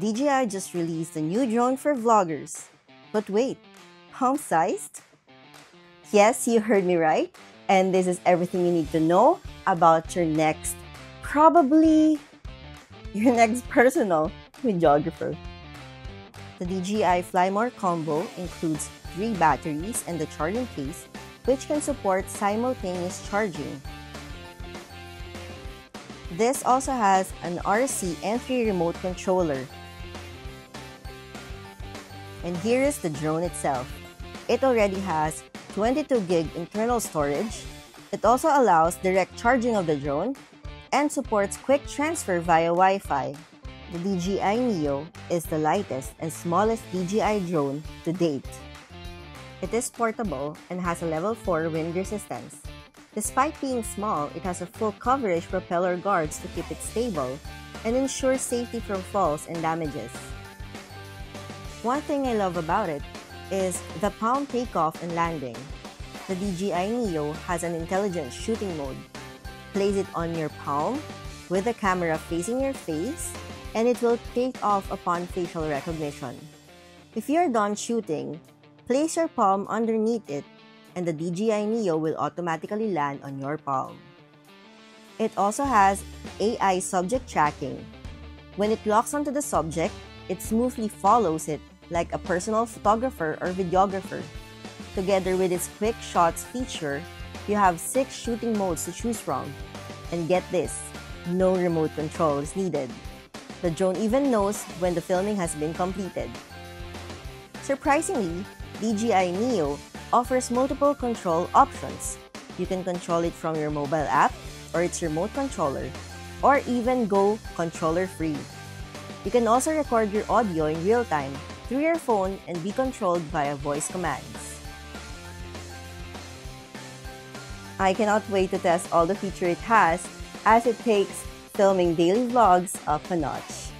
DJI just released a new drone for vloggers. But wait, palm-sized? Yes, you heard me right. And this is everything you need to know about your next, probably your next personal videographer. The DJI Fly More combo includes three batteries and the charging case, which can support simultaneous charging. This also has an RC-N3 remote controller and here is the drone itself. It already has 22 gig internal storage. It also allows direct charging of the drone and supports quick transfer via Wi-Fi. The DJI Neo is the lightest and smallest DJI drone to date. It is portable and has a level 4 wind resistance. Despite being small, it has a full coverage propeller guards to keep it stable and ensure safety from falls and damages. One thing I love about it is the palm takeoff and landing. The DJI Neo has an intelligent shooting mode. Place it on your palm with the camera facing your face and it will take off upon facial recognition. If you're done shooting, place your palm underneath it and the DJI Neo will automatically land on your palm. It also has AI subject tracking. When it locks onto the subject, it smoothly follows it like a personal photographer or videographer. Together with its quick shots feature, you have six shooting modes to choose from. And get this, no remote control is needed. The drone even knows when the filming has been completed. Surprisingly, DJI Neo offers multiple control options. You can control it from your mobile app or its remote controller, or even go controller free. You can also record your audio in real time through your phone and be controlled via voice commands. I cannot wait to test all the features it has as it takes filming daily vlogs up a notch.